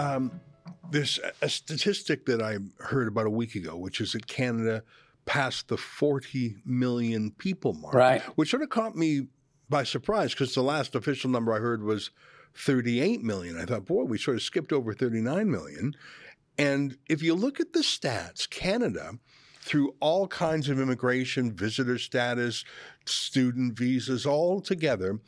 Um, there's a statistic that I heard about a week ago, which is that Canada passed the 40 million people mark, right. which sort of caught me by surprise because the last official number I heard was 38 million. I thought, boy, we sort of skipped over 39 million. And if you look at the stats, Canada, through all kinds of immigration, visitor status, student visas, all together,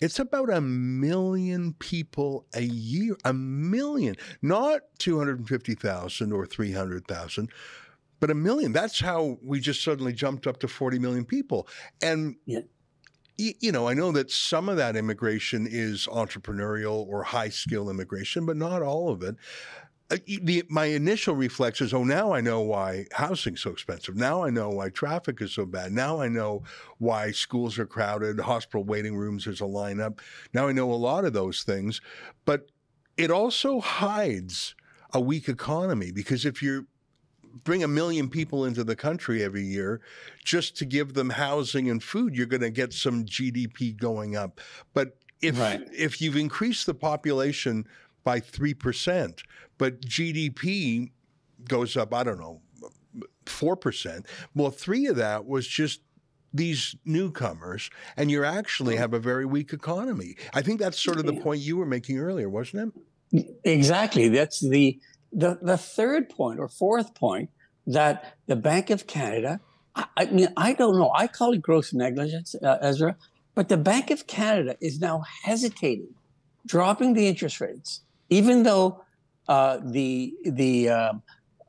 it's about a million people a year, a million, not 250,000 or 300,000, but a million. That's how we just suddenly jumped up to 40 million people. And yeah you know, I know that some of that immigration is entrepreneurial or high skill immigration, but not all of it. Uh, the, my initial reflex is, oh, now I know why housing's so expensive. Now I know why traffic is so bad. Now I know why schools are crowded, hospital waiting rooms, there's a lineup. Now I know a lot of those things. But it also hides a weak economy because if you're bring a million people into the country every year just to give them housing and food, you're going to get some GDP going up. But if right. if you've increased the population by 3%, but GDP goes up, I don't know, 4%, well, three of that was just these newcomers, and you actually have a very weak economy. I think that's sort of the point you were making earlier, wasn't it? Exactly. That's the the, the third point or fourth point that the Bank of Canada, I, I mean, I don't know, I call it gross negligence, uh, Ezra, but the Bank of Canada is now hesitating, dropping the interest rates, even though uh, the the uh,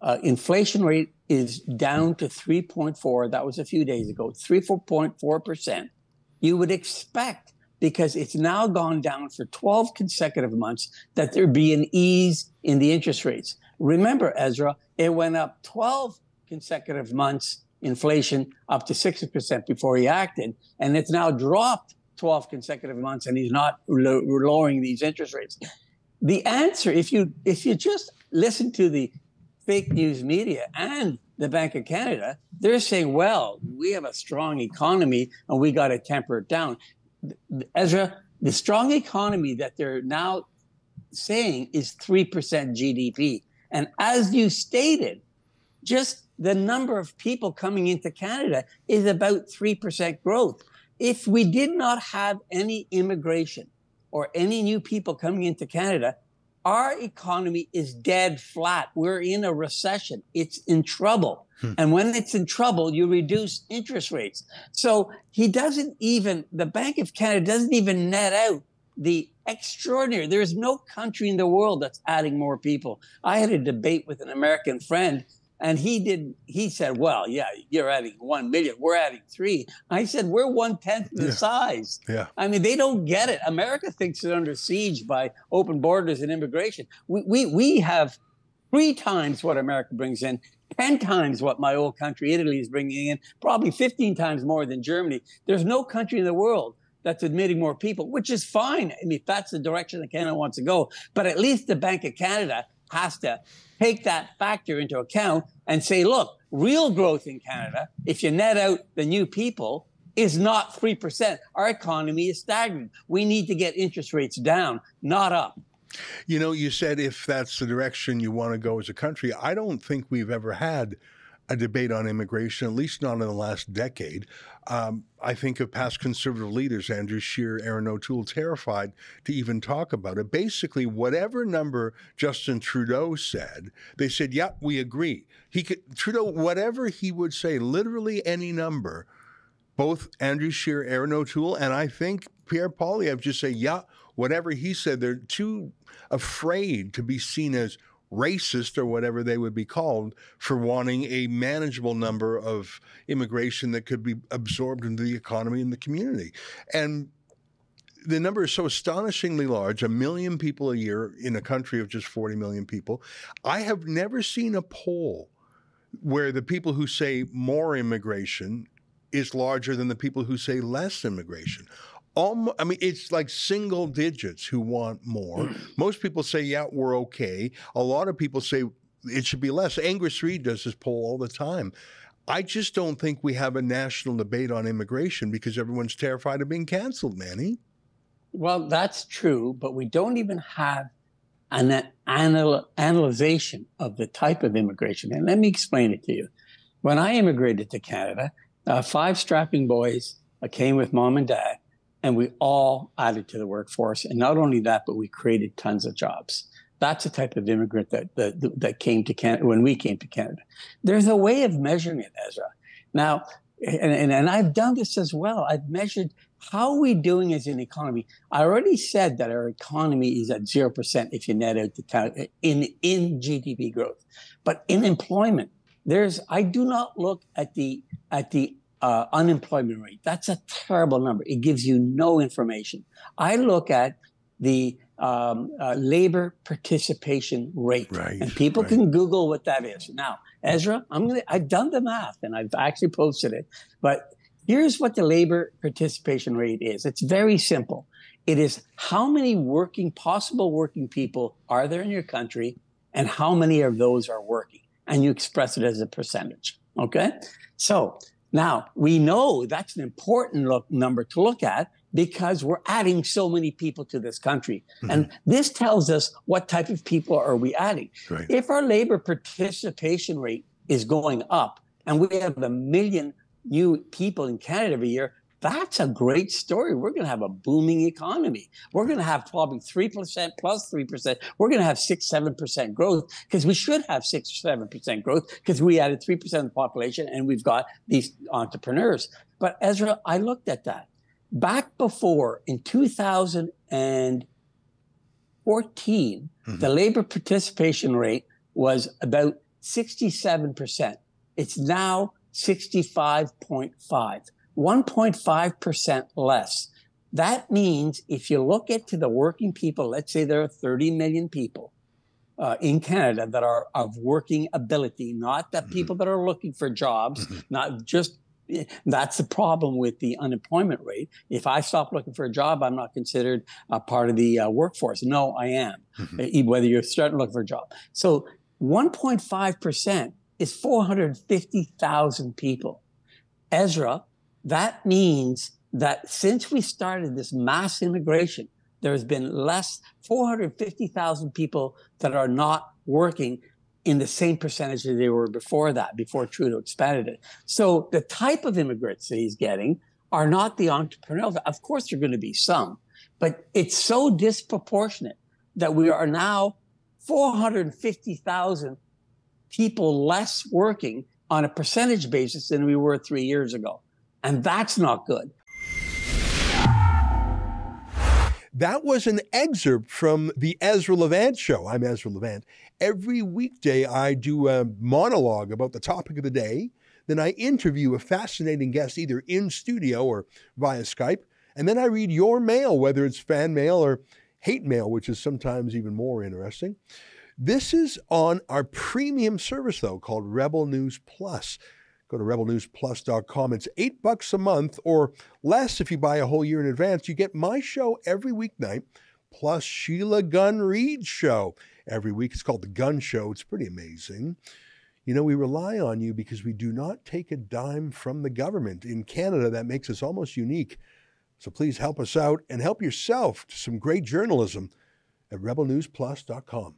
uh, inflation rate is down to 3.4. That was a few days ago, 3.4 percent. You would expect because it's now gone down for 12 consecutive months that there be an ease in the interest rates. Remember, Ezra, it went up 12 consecutive months, inflation up to 6% before he acted, and it's now dropped 12 consecutive months and he's not lo- lowering these interest rates. The answer, if you if you just listen to the fake news media and the Bank of Canada, they're saying, well, we have a strong economy and we got to temper it down. Ezra, the strong economy that they're now saying is 3% GDP. And as you stated, just the number of people coming into Canada is about 3% growth. If we did not have any immigration or any new people coming into Canada, our economy is dead flat. We're in a recession. It's in trouble. Hmm. And when it's in trouble, you reduce interest rates. So he doesn't even, the Bank of Canada doesn't even net out the extraordinary. There is no country in the world that's adding more people. I had a debate with an American friend and he did he said well yeah you're adding 1 million we're adding 3 i said we're one tenth the yeah. size yeah i mean they don't get it america thinks it's under siege by open borders and immigration we, we, we have three times what america brings in 10 times what my old country italy is bringing in probably 15 times more than germany there's no country in the world that's admitting more people, which is fine. I mean, if that's the direction that Canada wants to go. But at least the Bank of Canada has to take that factor into account and say, look, real growth in Canada, if you net out the new people, is not 3%. Our economy is stagnant. We need to get interest rates down, not up. You know, you said if that's the direction you want to go as a country, I don't think we've ever had a debate on immigration, at least not in the last decade. Um, I think of past conservative leaders, Andrew Scheer, Erin O'Toole, terrified to even talk about it. Basically, whatever number Justin Trudeau said, they said, "Yeah, we agree." He could Trudeau, whatever he would say, literally any number. Both Andrew Scheer, Erin O'Toole, and I think Pierre Poilievre just say, "Yeah, whatever he said." They're too afraid to be seen as racist or whatever they would be called for wanting a manageable number of immigration that could be absorbed into the economy and the community. And the number is so astonishingly large a million people a year in a country of just 40 million people. I have never seen a poll where the people who say more immigration is larger than the people who say less immigration almost, I mean, it's like single digits who want more. Most people say, yeah, we're okay. A lot of people say it should be less. Angus Reid does this poll all the time. I just don't think we have a national debate on immigration because everyone's terrified of being canceled, Manny. Well, that's true, but we don't even have an anal- analyzation of the type of immigration. And let me explain it to you. When I immigrated to Canada, uh, five strapping boys uh, came with mom and dad, and we all added to the workforce. And not only that, but we created tons of jobs. That's the type of immigrant that, that, that came to Canada when we came to Canada. There's a way of measuring it, Ezra. Now, and, and, and I've done this as well. I've measured how are we doing as an economy. I already said that our economy is at 0% if you net out the in, in GDP growth. But in employment, there's, I do not look at the, at the uh, unemployment rate. That's a terrible number. It gives you no information. I look at the um, uh, labor participation rate. Right, and people right. can Google what that is. Now, Ezra, I'm gonna, I've done the math and I've actually posted it. But here's what the labor participation rate is. It's very simple. It is how many working, possible working people are there in your country and how many of those are working. And you express it as a percentage. Okay. So now we know that's an important look, number to look at because we're adding so many people to this country. Mhm. And this tells us what type of people are we adding. Right. If our labor participation rate is going up and we have a million new people in Canada every year, that's a great story. We're going to have a booming economy. We're going to have probably 3% plus 3%. We're going to have 6 7% growth because we should have 6 7% growth because we added 3% of the population and we've got these entrepreneurs. But Ezra, I looked at that. Back before in 2014, Mhm. the labor participation rate was about 67%. It's now 65.5, 1.5% less. That means if you look at to the working people, let's say there are 30 million people uh, in Canada that are of working ability, not that Mhm. people that are looking for jobs, Mhm. not just that's the problem with the unemployment rate. If I stop looking for a job, I'm not considered a part of the uh, workforce. No, I am, Mhm. uh, whether you're starting to look for a job. So 1.5% is 450,000 people. Ezra, that means that since we started this mass immigration, there's been less 450,000 people that are not working in the same percentage that they were before that, before Trudeau expanded it. So the type of immigrants that he's getting are not the entrepreneurs. Of course, there are going to be some, but it's so disproportionate that we are now 450,000 people less working on a percentage basis than we were three years ago. And that's not good. That was an excerpt from the Ezra Levant show. I'm Ezra Levant. Every weekday, I do a monologue about the topic of the day. Then I interview a fascinating guest either in studio or via Skype. And then I read your mail, whether it's fan mail or hate mail, which is sometimes even more interesting. This is on our premium service, though, called Rebel News Plus. Go to rebelnewsplus.com. It's eight bucks a month or less if you buy a whole year in advance. You get my show every weeknight, plus Sheila Gunn Reid's show every week. It's called The Gunn Show. It's pretty amazing. You know, we rely on you because we do not take a dime from the government. In Canada, that makes us almost unique. So please help us out and help yourself to some great journalism at rebelnewsplus.com.